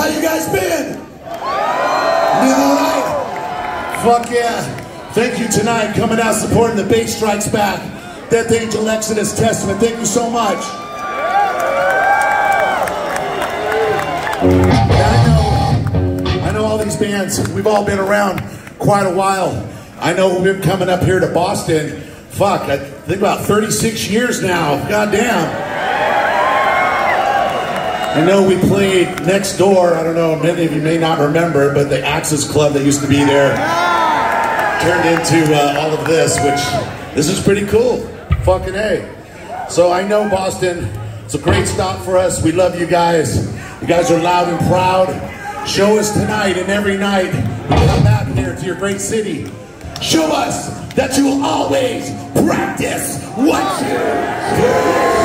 How you guys been? Been all right? Fuck yeah. Thank you tonight coming out supporting the Bay Strikes Back. Death Angel Exodus Testament. Thank you so much. I know, I know all these bands. We've all been around quite a while. I know we've been coming up here to Boston. Fuck, I think about 36 years now. Goddamn. I know we played next door. I don't know, many of you may not remember, but the Axis Club that used to be there turned into uh, all of this, which this is pretty cool. Fucking A. So I know Boston, it's a great stop for us. We love you guys. You guys are loud and proud. Show us tonight and every night we come back here to your great city. Show us that you will always practice what you do.